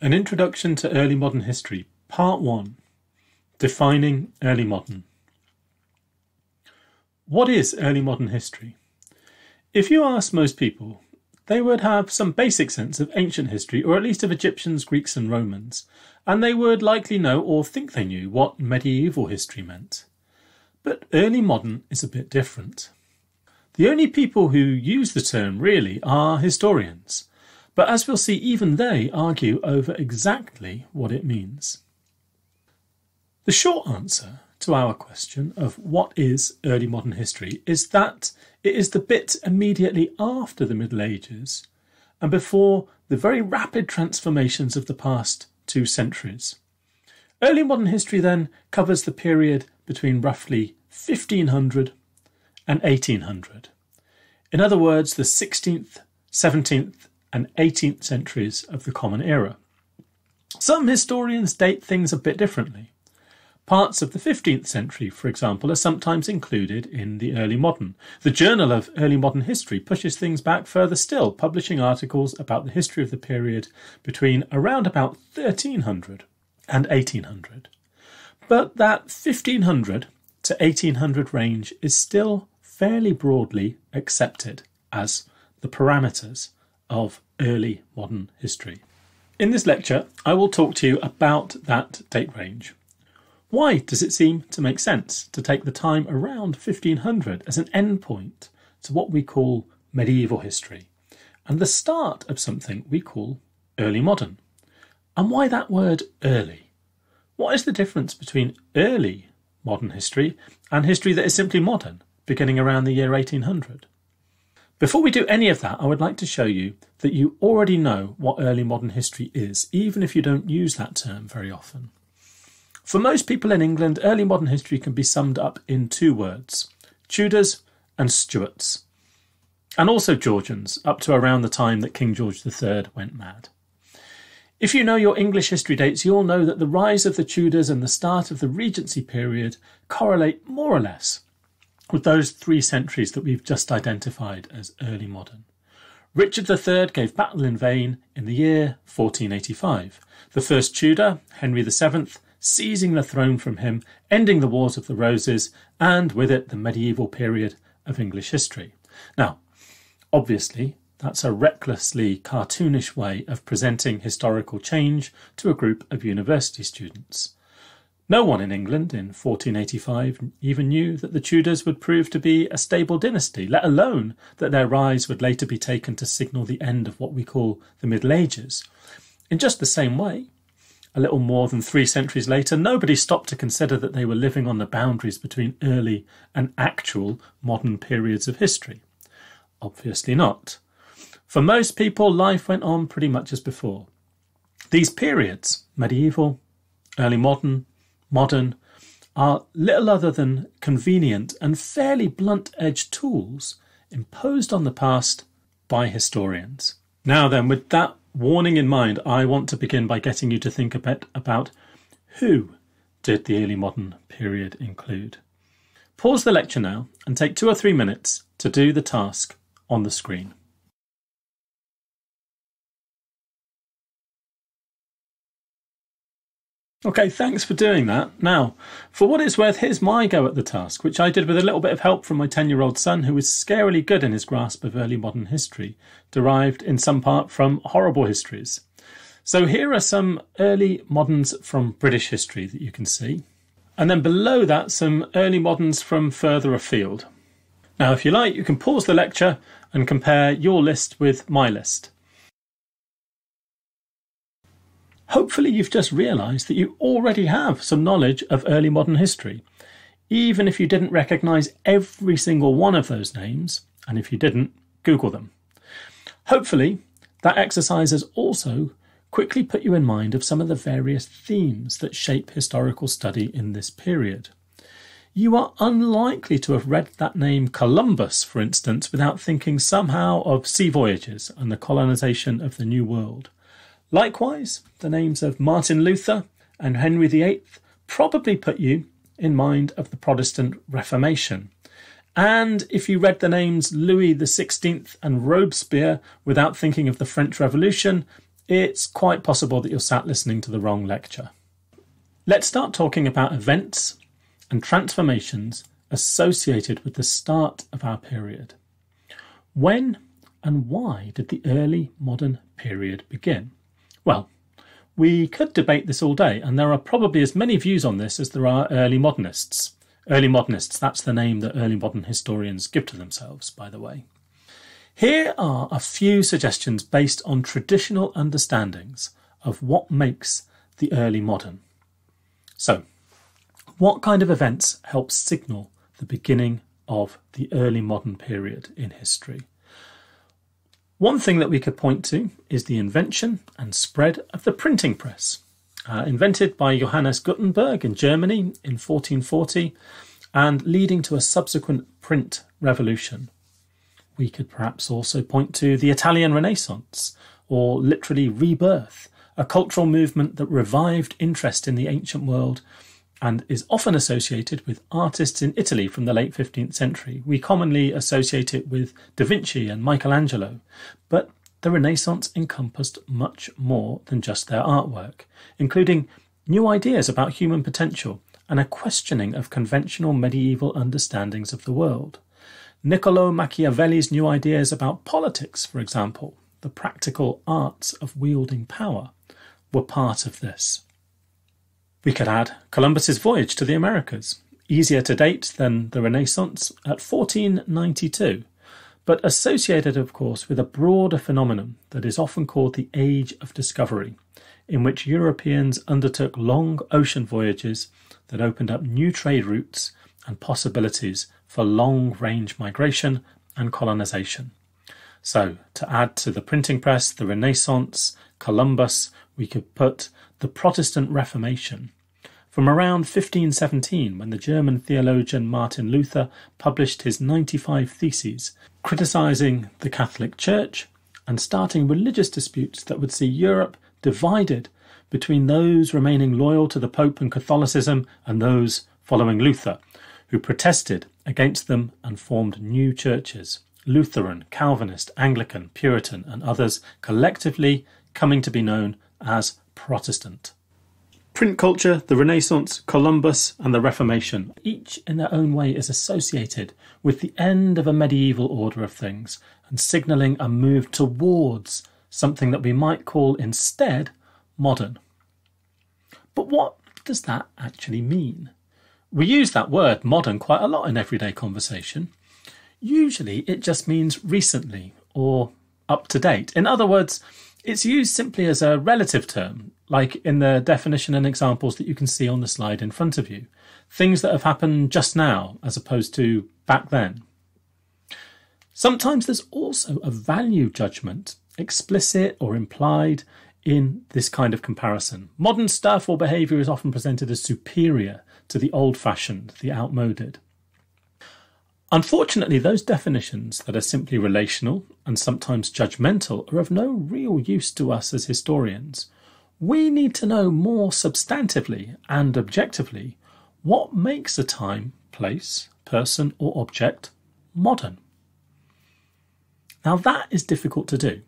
An Introduction to Early Modern History, Part 1 Defining Early Modern. What is early modern history? If you ask most people, they would have some basic sense of ancient history, or at least of Egyptians, Greeks, and Romans, and they would likely know or think they knew what medieval history meant. But early modern is a bit different. The only people who use the term really are historians but as we'll see, even they argue over exactly what it means. The short answer to our question of what is early modern history is that it is the bit immediately after the Middle Ages and before the very rapid transformations of the past two centuries. Early modern history then covers the period between roughly 1500 and 1800. In other words, the 16th, 17th, and 18th centuries of the Common Era. Some historians date things a bit differently. Parts of the 15th century, for example, are sometimes included in the early modern. The Journal of Early Modern History pushes things back further still, publishing articles about the history of the period between around about 1300 and 1800. But that 1500 to 1800 range is still fairly broadly accepted as the parameters of early modern history. In this lecture, I will talk to you about that date range. Why does it seem to make sense to take the time around 1500 as an endpoint to what we call medieval history and the start of something we call early modern? And why that word early? What is the difference between early modern history and history that is simply modern, beginning around the year 1800? Before we do any of that, I would like to show you that you already know what early modern history is, even if you don't use that term very often. For most people in England, early modern history can be summed up in two words Tudors and Stuarts, and also Georgians, up to around the time that King George III went mad. If you know your English history dates, you'll know that the rise of the Tudors and the start of the Regency period correlate more or less with those three centuries that we've just identified as early modern. Richard III gave battle in vain in the year 1485. The first Tudor, Henry VII, seizing the throne from him, ending the Wars of the Roses, and with it the medieval period of English history. Now, obviously, that's a recklessly cartoonish way of presenting historical change to a group of university students. No one in England in 1485 even knew that the Tudors would prove to be a stable dynasty, let alone that their rise would later be taken to signal the end of what we call the Middle Ages. In just the same way, a little more than three centuries later, nobody stopped to consider that they were living on the boundaries between early and actual modern periods of history. Obviously not. For most people, life went on pretty much as before. These periods, medieval, early modern, modern, are little other than convenient and fairly blunt edged tools imposed on the past by historians. Now, then, with that warning in mind, I want to begin by getting you to think a bit about who did the early modern period include. Pause the lecture now and take two or three minutes to do the task on the screen. Okay, thanks for doing that. Now, for what it's worth, here's my go at the task, which I did with a little bit of help from my 10 year old son, who is scarily good in his grasp of early modern history, derived in some part from horrible histories. So here are some early moderns from British history that you can see. And then below that, some early moderns from further afield. Now, if you like, you can pause the lecture and compare your list with my list. Hopefully, you've just realised that you already have some knowledge of early modern history. Even if you didn't recognise every single one of those names, and if you didn't, Google them. Hopefully, that exercise has also quickly put you in mind of some of the various themes that shape historical study in this period. You are unlikely to have read that name Columbus, for instance, without thinking somehow of sea voyages and the colonisation of the New World. Likewise, the names of Martin Luther and Henry VIII probably put you in mind of the Protestant Reformation. And if you read the names Louis XVI and Robespierre without thinking of the French Revolution, it's quite possible that you're sat listening to the wrong lecture. Let's start talking about events and transformations associated with the start of our period. When and why did the early modern period begin? Well, we could debate this all day, and there are probably as many views on this as there are early modernists. Early modernists, that's the name that early modern historians give to themselves, by the way. Here are a few suggestions based on traditional understandings of what makes the early modern. So, what kind of events help signal the beginning of the early modern period in history? One thing that we could point to is the invention and spread of the printing press. Uh, invented by Johannes Gutenberg in Germany in 1440 and leading to a subsequent print revolution. We could perhaps also point to the Italian Renaissance, or literally rebirth, a cultural movement that revived interest in the ancient world and is often associated with artists in Italy from the late 15th century. We commonly associate it with Da Vinci and Michelangelo, but the Renaissance encompassed much more than just their artwork, including new ideas about human potential and a questioning of conventional medieval understandings of the world. Niccolo Machiavelli's new ideas about politics, for example, the practical arts of wielding power, were part of this. We could add Columbus's voyage to the Americas, easier to date than the Renaissance, at 1492, but associated, of course, with a broader phenomenon that is often called the Age of Discovery, in which Europeans undertook long ocean voyages that opened up new trade routes and possibilities for long range migration and colonization. So, to add to the printing press, the Renaissance, Columbus, we could put the Protestant Reformation. From around 1517, when the German theologian Martin Luther published his 95 Theses, criticizing the Catholic Church and starting religious disputes that would see Europe divided between those remaining loyal to the Pope and Catholicism and those following Luther, who protested against them and formed new churches Lutheran, Calvinist, Anglican, Puritan, and others, collectively coming to be known as Protestant. Print culture, the Renaissance, Columbus, and the Reformation, each in their own way is associated with the end of a medieval order of things and signalling a move towards something that we might call instead modern. But what does that actually mean? We use that word modern quite a lot in everyday conversation. Usually it just means recently or up to date. In other words, it's used simply as a relative term, like in the definition and examples that you can see on the slide in front of you. Things that have happened just now as opposed to back then. Sometimes there's also a value judgment, explicit or implied, in this kind of comparison. Modern stuff or behaviour is often presented as superior to the old fashioned, the outmoded. Unfortunately, those definitions that are simply relational and sometimes judgmental are of no real use to us as historians. We need to know more substantively and objectively what makes a time, place, person, or object modern. Now, that is difficult to do,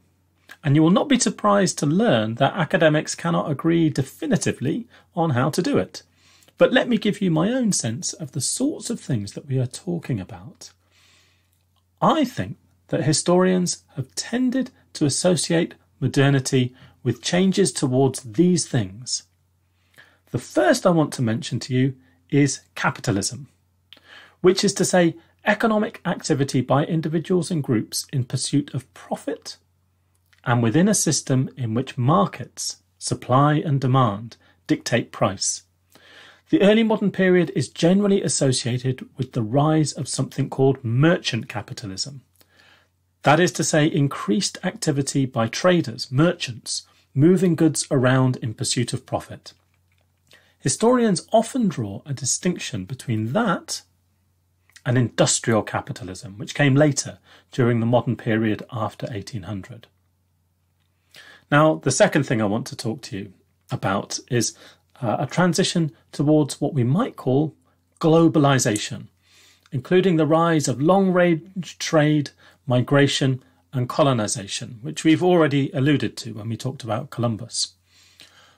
and you will not be surprised to learn that academics cannot agree definitively on how to do it. But let me give you my own sense of the sorts of things that we are talking about. I think that historians have tended to associate modernity with changes towards these things. The first I want to mention to you is capitalism, which is to say, economic activity by individuals and groups in pursuit of profit and within a system in which markets, supply and demand, dictate price. The early modern period is generally associated with the rise of something called merchant capitalism. That is to say, increased activity by traders, merchants, moving goods around in pursuit of profit. Historians often draw a distinction between that and industrial capitalism, which came later during the modern period after 1800. Now, the second thing I want to talk to you about is uh, a transition towards what we might call globalization, including the rise of long range trade, migration, and colonisation, which we've already alluded to when we talked about Columbus.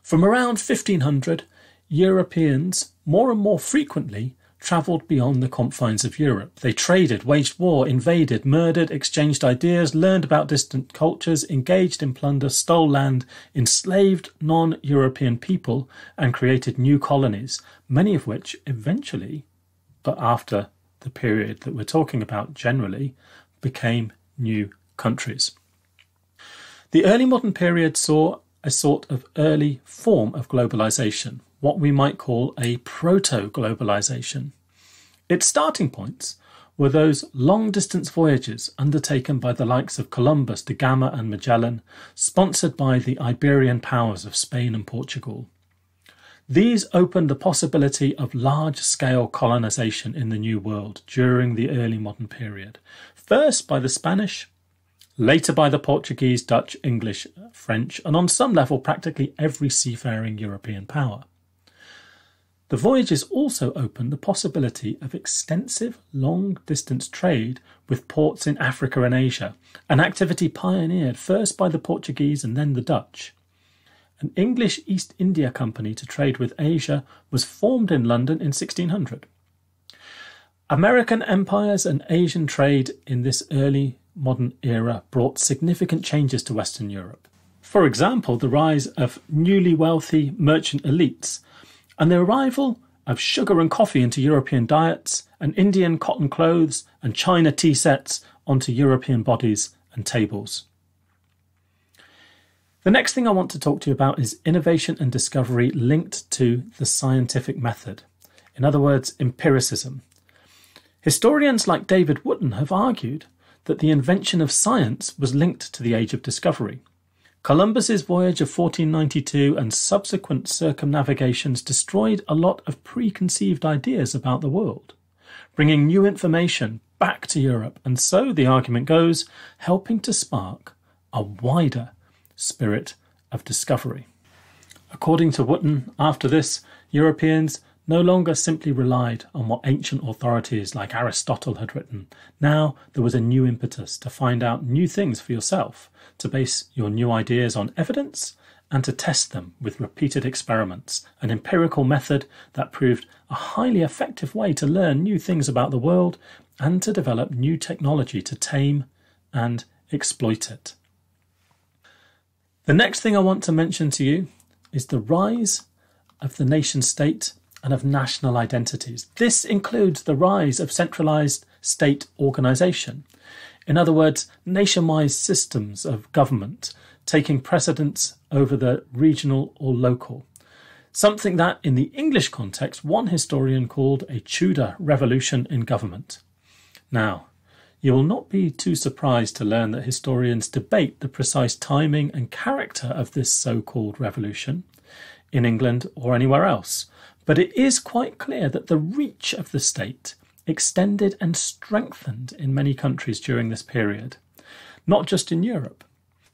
From around 1500, Europeans more and more frequently travelled beyond the confines of Europe. They traded, waged war, invaded, murdered, exchanged ideas, learned about distant cultures, engaged in plunder, stole land, enslaved non European people, and created new colonies, many of which eventually, but after the period that we're talking about generally, became new countries. The early modern period saw a sort of early form of globalization, what we might call a proto globalization. Its starting points were those long distance voyages undertaken by the likes of Columbus, de Gama, and Magellan, sponsored by the Iberian powers of Spain and Portugal. These opened the possibility of large scale colonization in the New World during the early modern period, first by the Spanish, later by the Portuguese, Dutch, English, French, and on some level practically every seafaring European power. The voyages also opened the possibility of extensive long distance trade with ports in Africa and Asia, an activity pioneered first by the Portuguese and then the Dutch. An English East India Company to trade with Asia was formed in London in 1600. American empires and Asian trade in this early modern era brought significant changes to Western Europe. For example, the rise of newly wealthy merchant elites and the arrival of sugar and coffee into European diets, and Indian cotton clothes and China tea sets onto European bodies and tables. The next thing I want to talk to you about is innovation and discovery linked to the scientific method. In other words, empiricism. Historians like David Wootton have argued that the invention of science was linked to the age of discovery. Columbus's voyage of 1492 and subsequent circumnavigations destroyed a lot of preconceived ideas about the world, bringing new information back to Europe, and so, the argument goes, helping to spark a wider spirit of discovery. According to Wootton, after this, Europeans no longer simply relied on what ancient authorities like Aristotle had written. Now there was a new impetus to find out new things for yourself, to base your new ideas on evidence, and to test them with repeated experiments, an empirical method that proved a highly effective way to learn new things about the world and to develop new technology to tame and exploit it. The next thing I want to mention to you is the rise of the nation state and of national identities. This includes the rise of centralized state organization. In other words, nationwide systems of government taking precedence over the regional or local. Something that, in the English context, one historian called a Tudor revolution in government. Now, you will not be too surprised to learn that historians debate the precise timing and character of this so called revolution in England or anywhere else, but it is quite clear that the reach of the state extended and strengthened in many countries during this period, not just in Europe.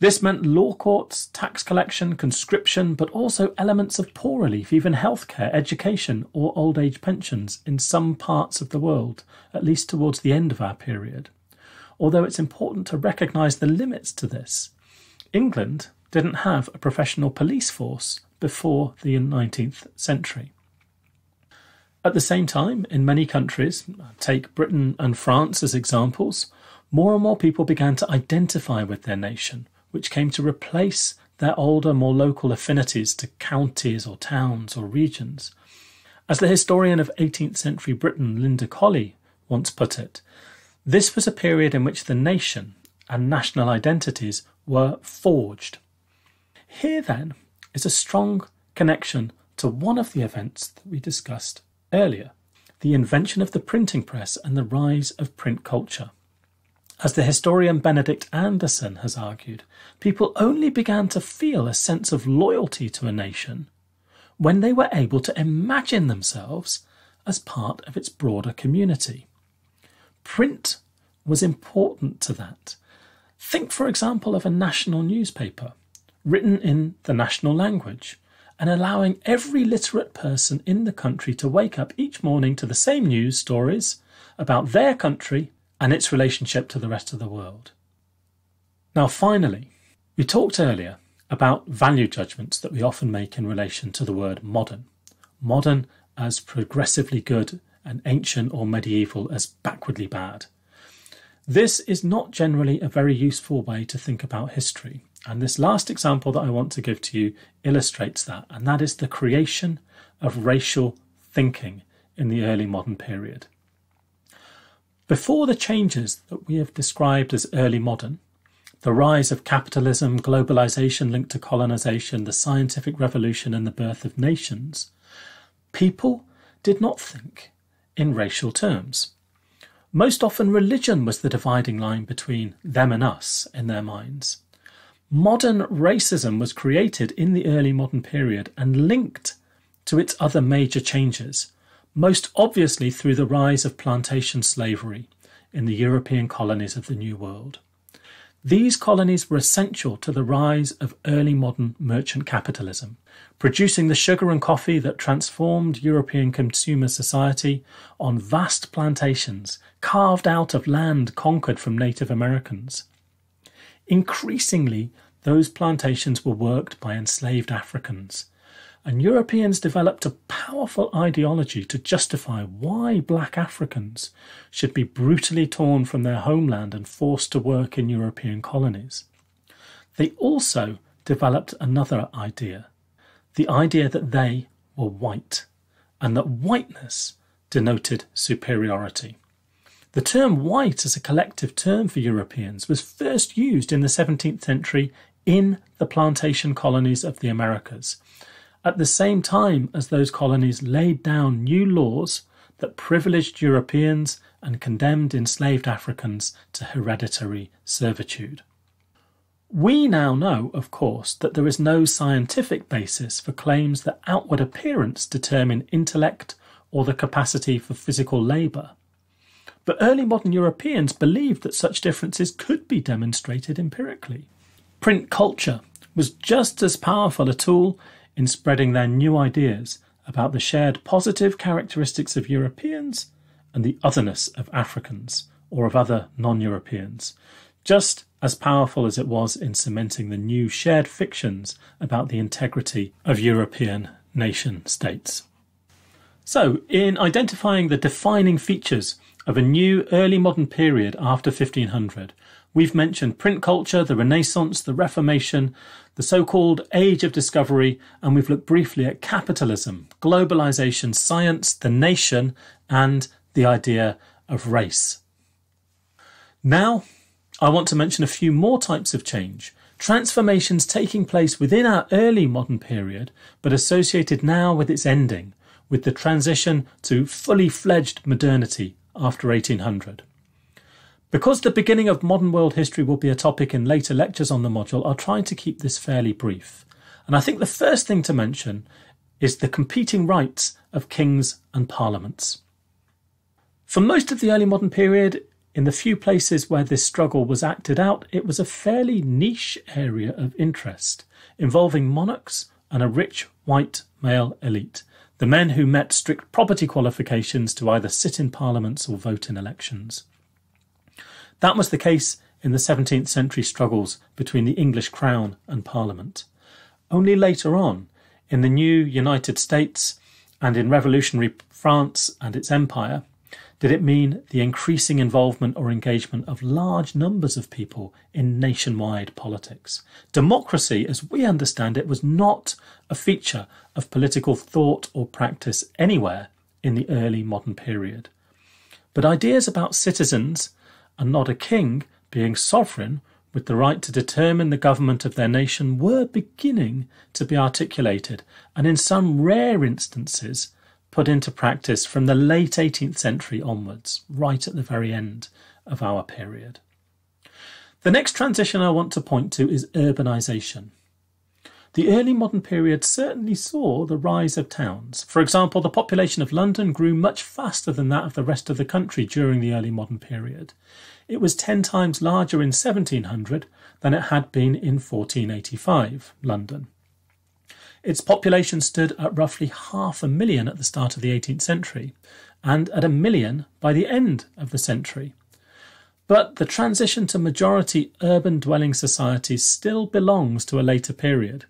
This meant law courts, tax collection, conscription, but also elements of poor relief, even healthcare, education, or old age pensions in some parts of the world, at least towards the end of our period. Although it's important to recognise the limits to this. England didn't have a professional police force before the 19th century. At the same time, in many countries, take Britain and France as examples, more and more people began to identify with their nation, which came to replace their older, more local affinities to counties or towns or regions. As the historian of 18th century Britain, Linda Colley, once put it, this was a period in which the nation and national identities were forged. Here, then, is a strong connection to one of the events that we discussed earlier the invention of the printing press and the rise of print culture. As the historian Benedict Anderson has argued, people only began to feel a sense of loyalty to a nation when they were able to imagine themselves as part of its broader community. Print was important to that. Think, for example, of a national newspaper written in the national language and allowing every literate person in the country to wake up each morning to the same news stories about their country and its relationship to the rest of the world. Now, finally, we talked earlier about value judgments that we often make in relation to the word modern. Modern as progressively good and ancient or medieval as backwardly bad. This is not generally a very useful way to think about history. And this last example that I want to give to you illustrates that, and that is the creation of racial thinking in the early modern period. Before the changes that we have described as early modern, the rise of capitalism, globalization linked to colonization, the scientific revolution, and the birth of nations, people did not think in racial terms. Most often, religion was the dividing line between them and us in their minds. Modern racism was created in the early modern period and linked to its other major changes, most obviously through the rise of plantation slavery in the European colonies of the New World. These colonies were essential to the rise of early modern merchant capitalism, producing the sugar and coffee that transformed European consumer society on vast plantations carved out of land conquered from Native Americans. Increasingly, those plantations were worked by enslaved Africans, and Europeans developed a powerful ideology to justify why black Africans should be brutally torn from their homeland and forced to work in European colonies. They also developed another idea the idea that they were white, and that whiteness denoted superiority. The term white as a collective term for Europeans was first used in the 17th century in the plantation colonies of the Americas at the same time as those colonies laid down new laws that privileged Europeans and condemned enslaved Africans to hereditary servitude. We now know, of course, that there is no scientific basis for claims that outward appearance determine intellect or the capacity for physical labour. But early modern Europeans believed that such differences could be demonstrated empirically. Print culture was just as powerful a tool in spreading their new ideas about the shared positive characteristics of Europeans and the otherness of Africans or of other non Europeans, just as powerful as it was in cementing the new shared fictions about the integrity of European nation states. So, in identifying the defining features of a new early modern period after 1500, We've mentioned print culture, the Renaissance, the Reformation, the so called Age of Discovery, and we've looked briefly at capitalism, globalization, science, the nation, and the idea of race. Now, I want to mention a few more types of change. Transformations taking place within our early modern period, but associated now with its ending, with the transition to fully fledged modernity after 1800. Because the beginning of modern world history will be a topic in later lectures on the module, I'll try to keep this fairly brief. And I think the first thing to mention is the competing rights of kings and parliaments. For most of the early modern period, in the few places where this struggle was acted out, it was a fairly niche area of interest, involving monarchs and a rich white male elite, the men who met strict property qualifications to either sit in parliaments or vote in elections. That was the case in the 17th century struggles between the English crown and Parliament. Only later on, in the new United States and in revolutionary France and its empire, did it mean the increasing involvement or engagement of large numbers of people in nationwide politics. Democracy, as we understand it, was not a feature of political thought or practice anywhere in the early modern period. But ideas about citizens and not a king being sovereign with the right to determine the government of their nation were beginning to be articulated and in some rare instances put into practice from the late 18th century onwards, right at the very end of our period. The next transition I want to point to is urbanisation. The early modern period certainly saw the rise of towns. For example, the population of London grew much faster than that of the rest of the country during the early modern period. It was 10 times larger in 1700 than it had been in 1485 London. Its population stood at roughly half a million at the start of the 18th century and at a million by the end of the century. But the transition to majority urban dwelling societies still belongs to a later period.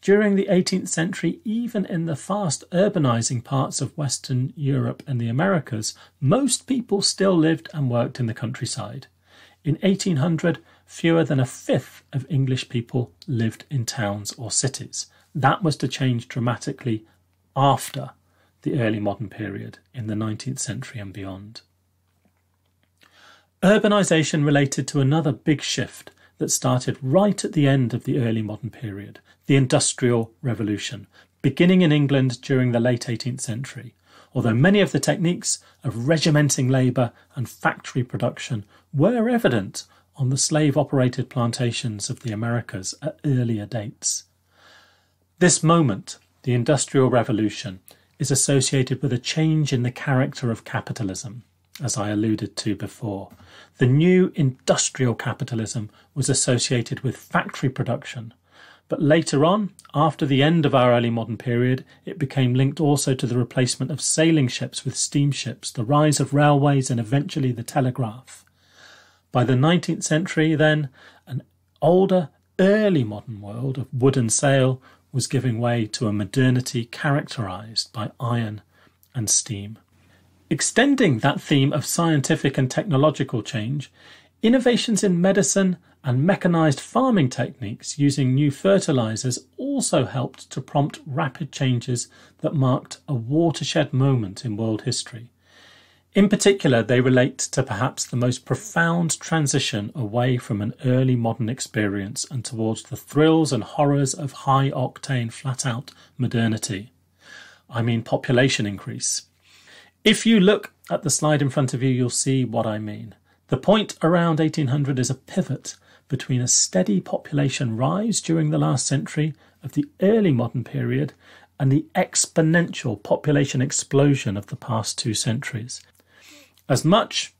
During the 18th century, even in the fast urbanizing parts of Western Europe and the Americas, most people still lived and worked in the countryside. In 1800, fewer than a fifth of English people lived in towns or cities. That was to change dramatically after the early modern period in the 19th century and beyond. Urbanisation related to another big shift that started right at the end of the early modern period, the Industrial Revolution, beginning in England during the late 18th century. Although many of the techniques of regimenting labour and factory production were evident on the slave operated plantations of the Americas at earlier dates. This moment, the Industrial Revolution, is associated with a change in the character of capitalism, as I alluded to before. The new industrial capitalism was associated with factory production, but later on, after the end of our early modern period, it became linked also to the replacement of sailing ships with steamships, the rise of railways, and eventually the telegraph. By the 19th century, then, an older, early modern world of wood and sail was giving way to a modernity characterized by iron and steam. Extending that theme of scientific and technological change, innovations in medicine and mechanized farming techniques using new fertilizers also helped to prompt rapid changes that marked a watershed moment in world history. In particular, they relate to perhaps the most profound transition away from an early modern experience and towards the thrills and horrors of high octane, flat out modernity. I mean, population increase. If you look at the slide in front of you, you'll see what I mean. The point around 1800 is a pivot between a steady population rise during the last century of the early modern period and the exponential population explosion of the past two centuries. As much,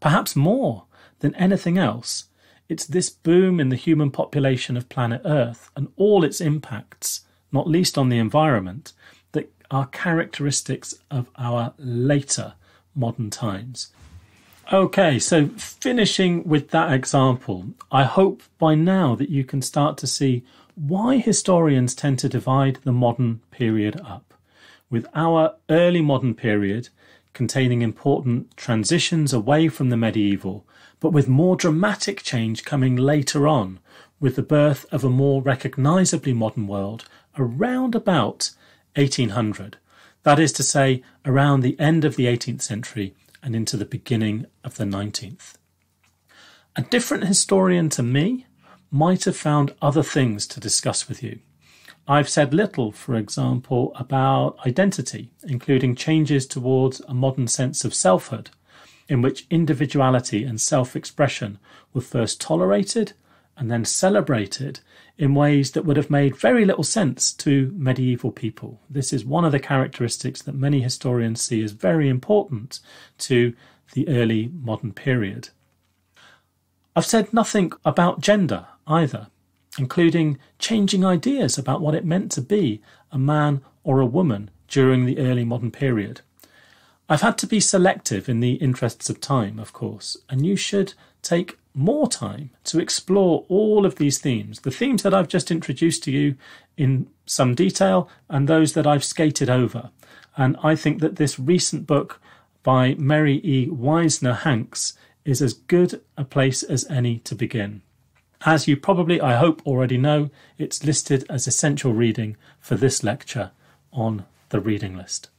perhaps more, than anything else, it's this boom in the human population of planet Earth and all its impacts, not least on the environment, that are characteristics of our later modern times. Okay, so finishing with that example, I hope by now that you can start to see why historians tend to divide the modern period up. With our early modern period containing important transitions away from the medieval, but with more dramatic change coming later on, with the birth of a more recognisably modern world around about 1800. That is to say, around the end of the 18th century and into the beginning of the 19th. A different historian to me might have found other things to discuss with you. I've said little, for example, about identity, including changes towards a modern sense of selfhood, in which individuality and self expression were first tolerated and then celebrated in ways that would have made very little sense to medieval people. This is one of the characteristics that many historians see as very important to the early modern period. I've said nothing about gender either including changing ideas about what it meant to be a man or a woman during the early modern period. I've had to be selective in the interests of time, of course, and you should take more time to explore all of these themes, the themes that I've just introduced to you in some detail and those that I've skated over. And I think that this recent book by Merry E. Wiesner Hanks is as good a place as any to begin. As you probably, I hope, already know, it's listed as essential reading for this lecture on the reading list.